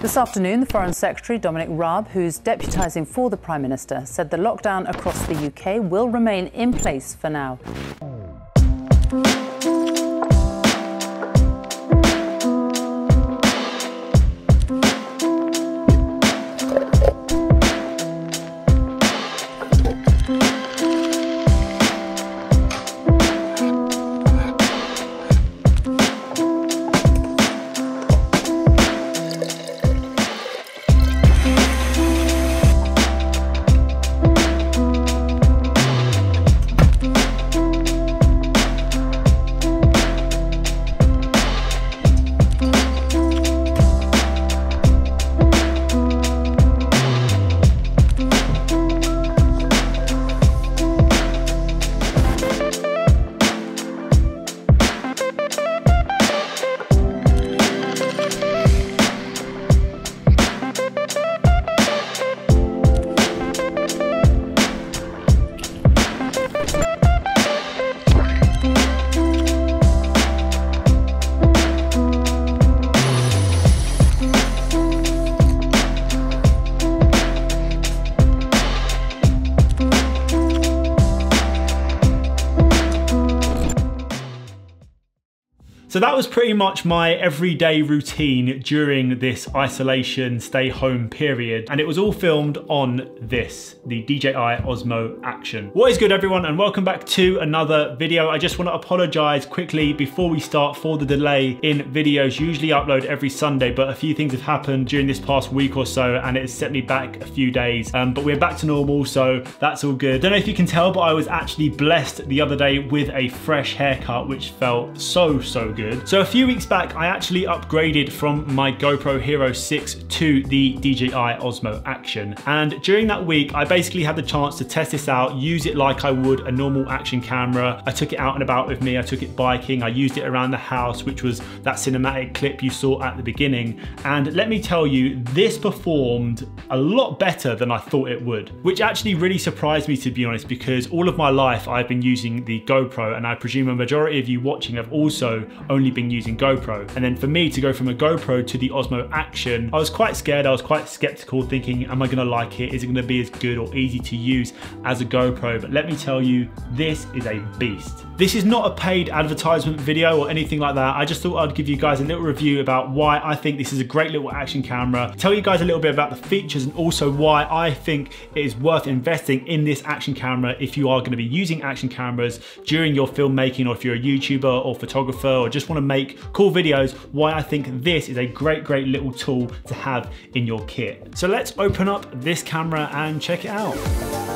This afternoon, the Foreign Secretary, Dominic Raab, who's deputising for the Prime Minister, said the lockdown across the UK will remain in place for now. So that was pretty much my everyday routine during this isolation stay home period. And it was all filmed on this, the DJI Osmo Action. What is good everyone and welcome back to another video. I just want to apologize quickly before we start for the delay in videos. Usually upload every Sunday, but a few things have happened during this past week or so and it has set me back a few days. Um, but we're back to normal, so that's all good. Don't know if you can tell, but I was actually blessed the other day with a fresh haircut, which felt so, so good. So a few weeks back, I actually upgraded from my GoPro Hero 6 to the DJI Osmo Action. And during that week, I basically had the chance to test this out, use it like I would a normal action camera. I took it out and about with me. I took it biking. I used it around the house, which was that cinematic clip you saw at the beginning. And let me tell you, this performed a lot better than I thought it would, which actually really surprised me to be honest, because all of my life I've been using the GoPro and I presume a majority of you watching have also only been using GoPro. And then for me to go from a GoPro to the Osmo Action, I was quite scared. I was quite skeptical thinking, am I gonna like it? Is it gonna be as good or easy to use as a GoPro? But let me tell you, this is a beast. This is not a paid advertisement video or anything like that. I just thought I'd give you guys a little review about why I think this is a great little action camera, tell you guys a little bit about the features and also why I think it is worth investing in this action camera if you are gonna be using action cameras during your filmmaking or if you're a YouTuber or photographer or just wanna make cool videos, why I think this is a great, great little tool to have in your kit. So let's open up this camera and check it out.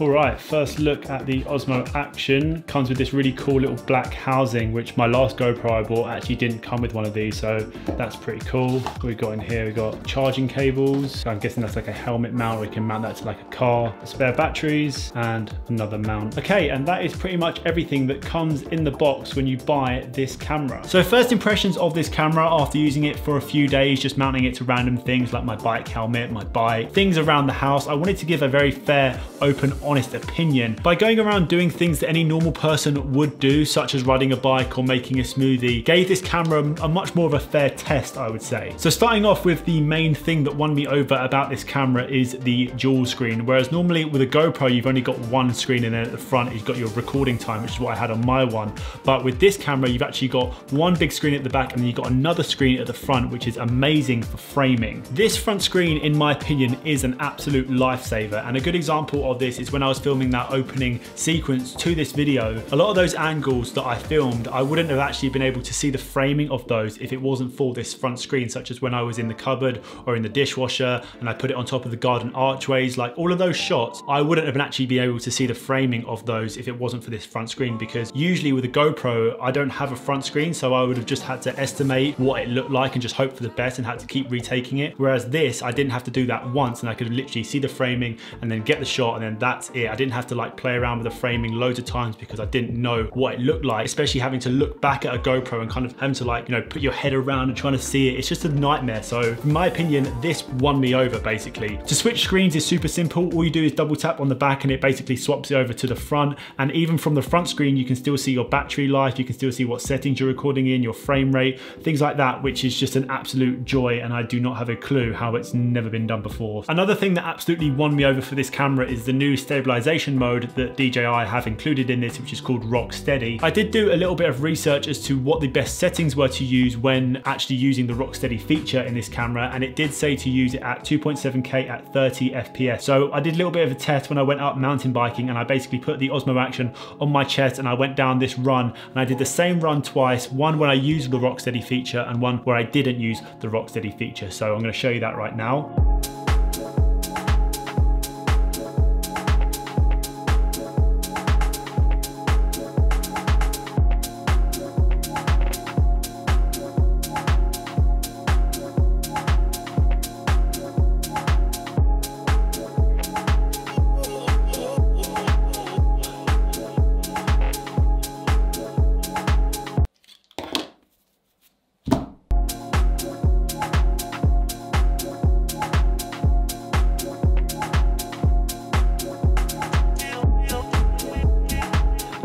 All right, first look at the Osmo Action. Comes with this really cool little black housing, which my last GoPro I bought actually didn't come with one of these, so that's pretty cool. We've got in here, we've got charging cables. I'm guessing that's like a helmet mount, you can mount that to like a car. Spare batteries, and another mount. Okay, and that is pretty much everything that comes in the box when you buy this camera. So first impressions of this camera after using it for a few days, just mounting it to random things like my bike helmet, my bike, things around the house. I wanted to give a very fair, open, honest opinion. By going around doing things that any normal person would do, such as riding a bike or making a smoothie, gave this camera a much more of a fair test, I would say. So starting off with the main thing that won me over about this camera is the dual screen, whereas normally with a GoPro, you've only got one screen and then at the front, you've got your recording time, which is what I had on my one. But with this camera, you've actually got one big screen at the back and then you've got another screen at the front, which is amazing for framing. This front screen, in my opinion, is an absolute lifesaver. And a good example of this is when I was filming that opening sequence to this video, a lot of those angles that I filmed, I wouldn't have actually been able to see the framing of those if it wasn't for this front screen, such as when I was in the cupboard or in the dishwasher and I put it on top of the garden archways, like all of those shots, I wouldn't have actually been able to see the framing of those if it wasn't for this front screen because usually with a GoPro, I don't have a front screen, so I would have just had to estimate what it looked like and just hope for the best and had to keep retaking it. Whereas this, I didn't have to do that once and I could literally see the framing and then get the shot and then that's it. I didn't have to like play around with the framing loads of times because I didn't know what it looked like, especially having to look back at a GoPro and kind of having to like, you know, put your head around and trying to see it. It's just a nightmare. So in my opinion, this won me over basically. To switch screens is super simple. All you do is double tap on the back and it basically swaps it over to the front. And even from the front screen, you can still see your battery life. You can still see what settings you're recording in, your frame rate, things like that, which is just an absolute joy. And I do not have a clue how it's never been done before. Another thing that absolutely won me over for this camera is the new stabilization mode that DJI have included in this, which is called Rock Steady. I did do a little bit of research as to what the best settings were to use when actually using the Rock Steady feature in this camera, and it did say to use it at 2.7K at 30 FPS. So I did a little bit of a test when I went up mountain biking and I basically put the Osmo Action on my chest and I went down this run and I did the same run twice, one when I used the Rock Steady feature and one where I didn't use the Rock Steady feature. So I'm gonna show you that right now.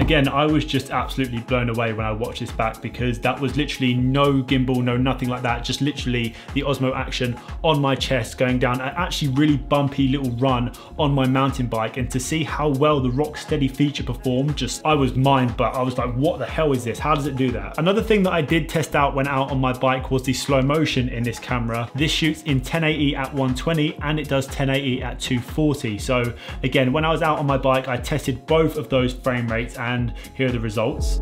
Again, I was just absolutely blown away when I watched this back because that was literally no gimbal, no nothing like that, just literally the Osmo Action on my chest going down an actually really bumpy little run on my mountain bike and to see how well the Rock Steady feature performed, just I was mind but I was like, what the hell is this? How does it do that? Another thing that I did test out when out on my bike was the slow motion in this camera. This shoots in 1080 at 120 and it does 1080 at 240. So again, when I was out on my bike, I tested both of those frame rates and and here are the results.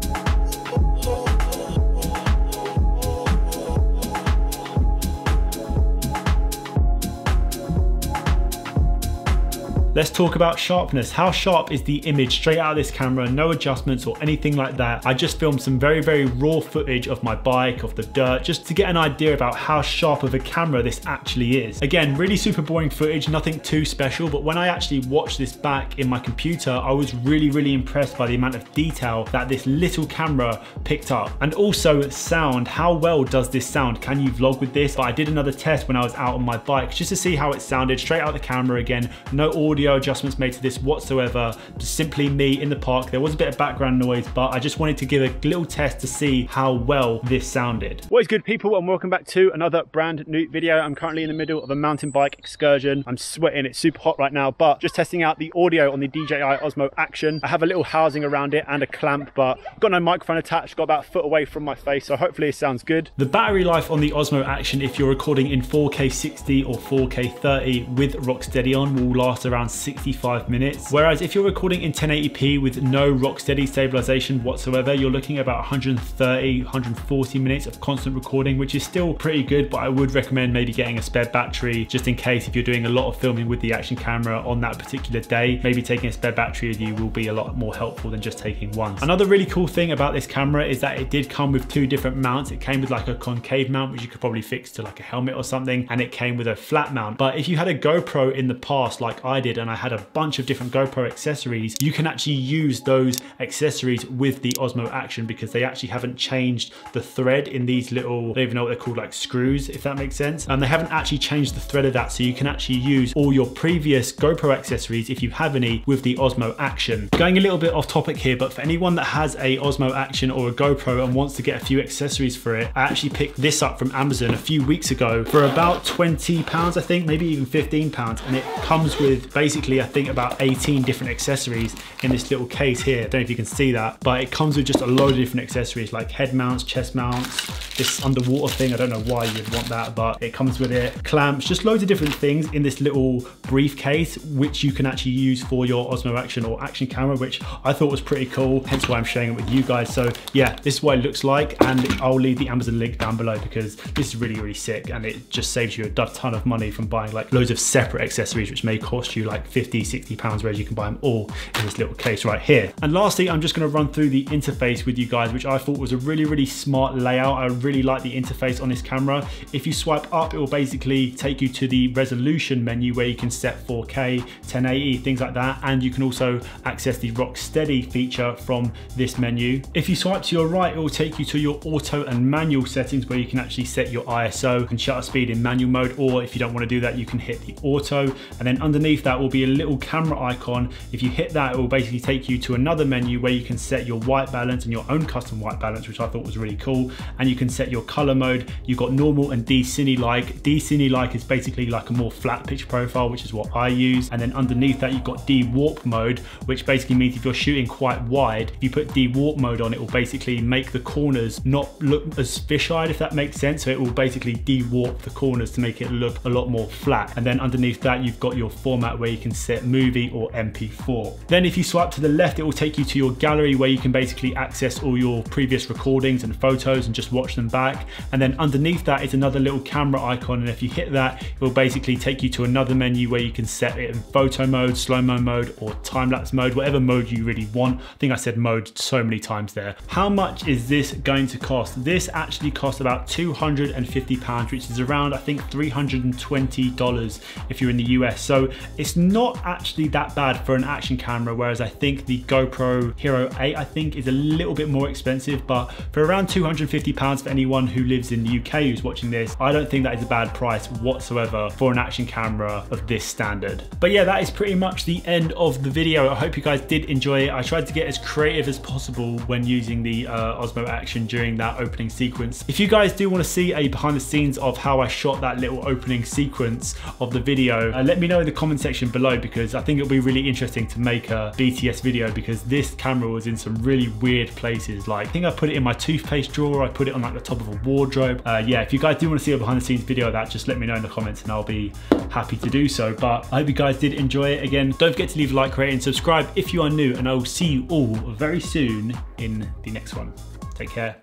Let's talk about sharpness. How sharp is the image straight out of this camera? No adjustments or anything like that. I just filmed some very, very raw footage of my bike, of the dirt, just to get an idea about how sharp of a camera this actually is. Again, really super boring footage, nothing too special, but when I actually watched this back in my computer, I was really, really impressed by the amount of detail that this little camera picked up. And also sound, how well does this sound? Can you vlog with this? But I did another test when I was out on my bike just to see how it sounded straight out the camera again, no audio audio adjustments made to this whatsoever, just simply me in the park. There was a bit of background noise, but I just wanted to give a little test to see how well this sounded. What is good people and welcome back to another brand new video. I'm currently in the middle of a mountain bike excursion. I'm sweating, it's super hot right now, but just testing out the audio on the DJI Osmo Action. I have a little housing around it and a clamp, but got no microphone attached, got about a foot away from my face, so hopefully it sounds good. The battery life on the Osmo Action, if you're recording in 4K 60 or 4K 30 with Rocksteady on, will last around 65 minutes. Whereas if you're recording in 1080p with no rock steady stabilization whatsoever, you're looking about 130, 140 minutes of constant recording, which is still pretty good, but I would recommend maybe getting a spare battery just in case if you're doing a lot of filming with the action camera on that particular day, maybe taking a spare battery with you will be a lot more helpful than just taking one. Another really cool thing about this camera is that it did come with two different mounts. It came with like a concave mount, which you could probably fix to like a helmet or something, and it came with a flat mount. But if you had a GoPro in the past, like I did, and I had a bunch of different GoPro accessories, you can actually use those accessories with the Osmo Action because they actually haven't changed the thread in these little, I don't even know what they're called, like screws, if that makes sense. And they haven't actually changed the thread of that. So you can actually use all your previous GoPro accessories, if you have any, with the Osmo Action. Going a little bit off topic here, but for anyone that has a Osmo Action or a GoPro and wants to get a few accessories for it, I actually picked this up from Amazon a few weeks ago for about 20 pounds, I think, maybe even 15 pounds. And it comes with basically, I think about 18 different accessories in this little case here. I don't know if you can see that, but it comes with just a load of different accessories like head mounts, chest mounts, this underwater thing. I don't know why you'd want that, but it comes with it. Clamps, just loads of different things in this little briefcase, which you can actually use for your Osmo Action or Action camera, which I thought was pretty cool. Hence why I'm sharing it with you guys. So yeah, this is what it looks like. And I'll leave the Amazon link down below because this is really, really sick. And it just saves you a ton of money from buying like loads of separate accessories, which may cost you like 50, 60 pounds, whereas you can buy them all in this little case right here. And lastly, I'm just gonna run through the interface with you guys, which I thought was a really, really smart layout. I really like the interface on this camera. If you swipe up, it will basically take you to the resolution menu where you can set 4K, 1080, things like that. And you can also access the Rocksteady feature from this menu. If you swipe to your right, it will take you to your auto and manual settings where you can actually set your ISO and shutter speed in manual mode. Or if you don't want to do that, you can hit the auto. And then underneath that will be a little camera icon. If you hit that, it will basically take you to another menu where you can set your white balance and your own custom white balance, which I thought was really cool. And you can set your color mode. You've got normal and D-Cine like. D-Cine like is basically like a more flat pitch profile, which is what I use. And then underneath that, you've got D-Warp mode, which basically means if you're shooting quite wide, if you put D-Warp mode on, it will basically make the corners not look as fisheye, if that makes sense. So it will basically de-warp the corners to make it look a lot more flat. And then underneath that, you've got your format where you can set movie or MP4. Then if you swipe to the left, it will take you to your gallery where you can basically access all your previous recordings and photos and just watch them back. And then underneath that is another little camera icon. And if you hit that, it will basically take you to another menu where you can set it in photo mode, slow-mo mode, or time-lapse mode, whatever mode you really want. I think I said mode so many times there. How much is this going to cost? This actually costs about 250 pounds, which is around, I think, $320 if you're in the US. So it's not actually that bad for an action camera, whereas I think the GoPro Hero 8, I think is a little bit more expensive, but for around 250 pounds for anyone who lives in the UK who's watching this, I don't think that is a bad price whatsoever for an action camera of this standard. But yeah, that is pretty much the end of the video. I hope you guys did enjoy it. I tried to get as creative as possible when using the uh, Osmo Action during that opening sequence. If you guys do want to see a behind the scenes of how I shot that little opening sequence of the video, uh, let me know in the comment section below because I think it'll be really interesting to make a BTS video because this camera was in some really weird places. Like I think I put it in my toothpaste drawer, I put it on like the top of a wardrobe. Uh, yeah, if you guys do want to see a behind the scenes video of that, just let me know in the comments and I'll be happy to do so. But I hope you guys did enjoy it. Again, don't forget to leave a like, rate and subscribe if you are new and I will see you all very soon in the next one. Take care.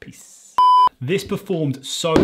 Peace. This performed so